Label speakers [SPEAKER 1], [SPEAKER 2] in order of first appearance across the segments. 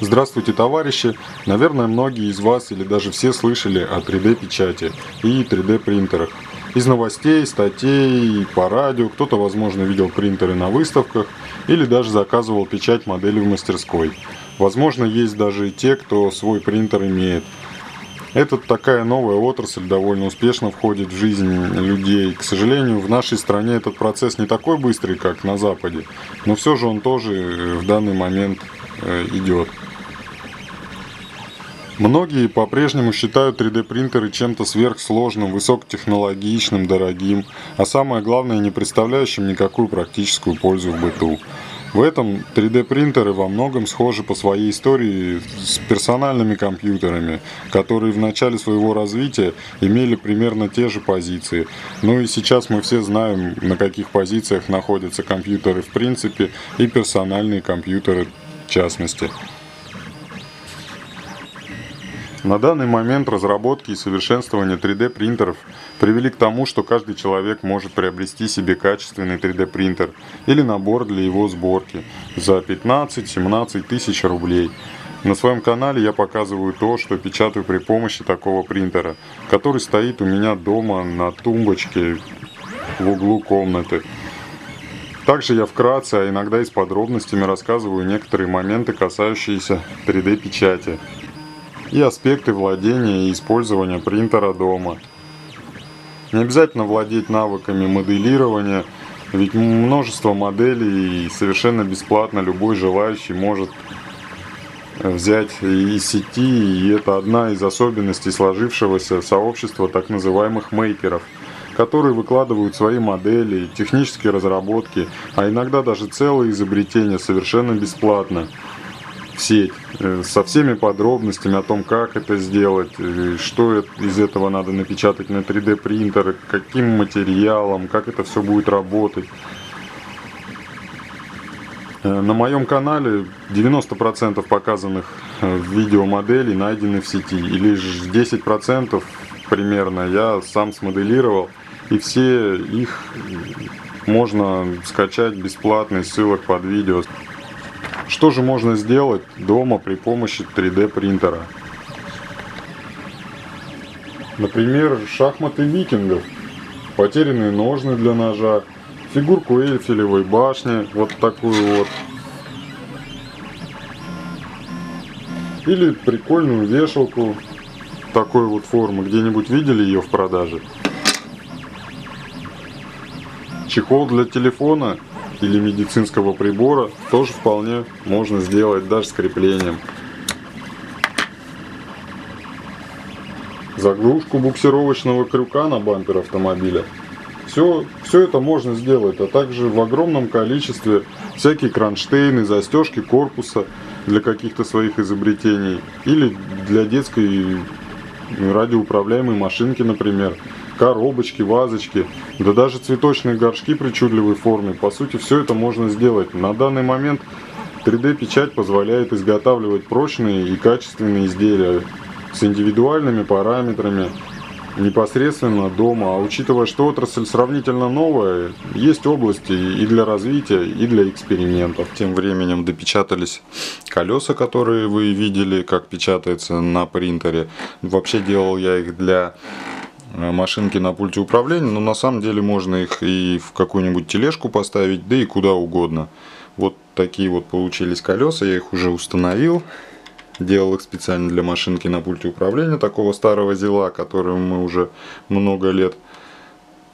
[SPEAKER 1] Здравствуйте, товарищи! Наверное, многие из вас или даже все слышали о 3D-печати и 3D-принтерах. Из новостей, статей, по радио, кто-то, возможно, видел принтеры на выставках или даже заказывал печать модели в мастерской. Возможно, есть даже и те, кто свой принтер имеет. Это такая новая отрасль, довольно успешно входит в жизнь людей. К сожалению, в нашей стране этот процесс не такой быстрый, как на Западе, но все же он тоже в данный момент э, идет. Многие по-прежнему считают 3D принтеры чем-то сверхсложным, высокотехнологичным, дорогим, а самое главное не представляющим никакую практическую пользу в быту. В этом 3D принтеры во многом схожи по своей истории с персональными компьютерами, которые в начале своего развития имели примерно те же позиции. Ну и сейчас мы все знаем, на каких позициях находятся компьютеры в принципе и персональные компьютеры в частности. На данный момент разработки и совершенствование 3D принтеров привели к тому, что каждый человек может приобрести себе качественный 3D принтер или набор для его сборки за 15-17 тысяч рублей. На своем канале я показываю то, что печатаю при помощи такого принтера, который стоит у меня дома на тумбочке в углу комнаты. Также я вкратце, а иногда и с подробностями рассказываю некоторые моменты, касающиеся 3D печати и аспекты владения и использования принтера дома. Не обязательно владеть навыками моделирования, ведь множество моделей и совершенно бесплатно любой желающий может взять из сети, и это одна из особенностей сложившегося сообщества так называемых мейкеров, которые выкладывают свои модели, технические разработки, а иногда даже целые изобретения совершенно бесплатно в сеть э, со всеми подробностями о том, как это сделать, э, что из этого надо напечатать на 3D принтер, каким материалом, как это все будет работать. Э, на моем канале 90% показанных видеомоделей найдены в сети, и лишь 10% примерно я сам смоделировал, и все их можно скачать бесплатно из ссылок под видео. Что же можно сделать дома при помощи 3D принтера? Например, шахматы викингов, потерянные ножны для ножа, фигурку Эльфелевой башни, вот такую вот. Или прикольную вешалку такой вот формы. Где-нибудь видели ее в продаже? Чехол для телефона или медицинского прибора тоже вполне можно сделать даже с креплением. Заглушку буксировочного крюка на бампер автомобиля. Все, все это можно сделать, а также в огромном количестве всякие кронштейны, застежки корпуса для каких-то своих изобретений или для детской радиоуправляемой машинки, например коробочки, вазочки, да даже цветочные горшки причудливой формы. По сути, все это можно сделать. На данный момент 3D-печать позволяет изготавливать прочные и качественные изделия с индивидуальными параметрами непосредственно дома. А учитывая, что отрасль сравнительно новая, есть области и для развития, и для экспериментов. Тем временем допечатались колеса, которые вы видели, как печатается на принтере. Вообще делал я их для машинки на пульте управления, но на самом деле можно их и в какую-нибудь тележку поставить, да и куда угодно. Вот такие вот получились колеса, я их уже установил. Делал их специально для машинки на пульте управления, такого старого зела, которым мы уже много лет,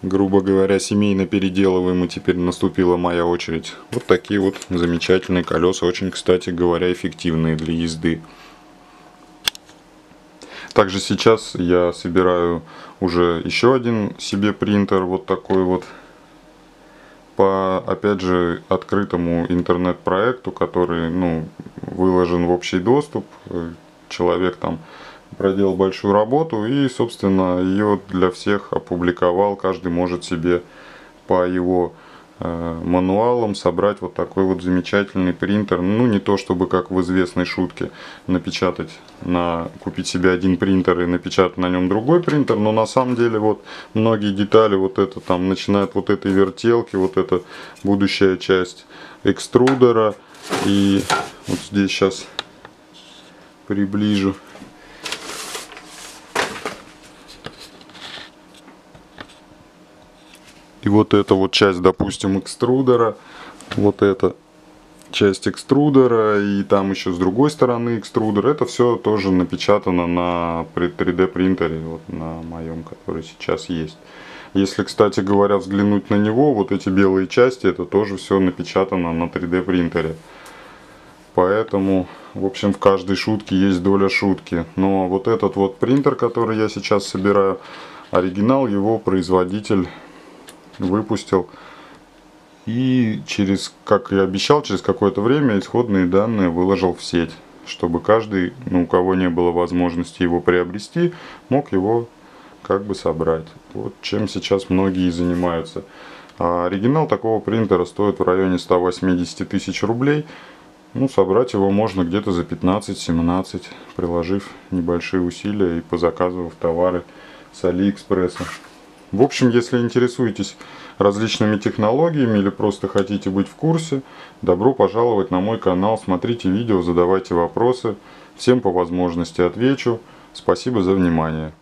[SPEAKER 1] грубо говоря, семейно переделываем, и теперь наступила моя очередь. Вот такие вот замечательные колеса, очень, кстати говоря, эффективные для езды. Также сейчас я собираю уже еще один себе принтер, вот такой вот, по, опять же, открытому интернет-проекту, который, ну, выложен в общий доступ. Человек там проделал большую работу и, собственно, ее для всех опубликовал. Каждый может себе по его мануалом собрать вот такой вот замечательный принтер. Ну, не то чтобы, как в известной шутке, напечатать, на, купить себе один принтер и напечатать на нем другой принтер, но на самом деле вот многие детали, вот это там, начинает вот этой вертелки, вот эта будущая часть экструдера, и вот здесь сейчас приближу. Вот эта вот часть, допустим, экструдера, вот эта часть экструдера и там еще с другой стороны экструдер, это все тоже напечатано на 3D принтере, вот на моем, который сейчас есть. Если, кстати говоря, взглянуть на него, вот эти белые части, это тоже все напечатано на 3D принтере. Поэтому, в общем, в каждой шутке есть доля шутки. Но вот этот вот принтер, который я сейчас собираю, оригинал его производитель выпустил. И через, как я обещал, через какое-то время исходные данные выложил в сеть, чтобы каждый, ну, у кого не было возможности его приобрести, мог его как бы собрать. Вот чем сейчас многие занимаются. А оригинал такого принтера стоит в районе 180 тысяч рублей. Ну, собрать его можно где-то за 15-17, приложив небольшие усилия и позаказывав товары с Алиэкспресса. В общем, если интересуетесь различными технологиями или просто хотите быть в курсе, добро пожаловать на мой канал, смотрите видео, задавайте вопросы. Всем по возможности отвечу. Спасибо за внимание.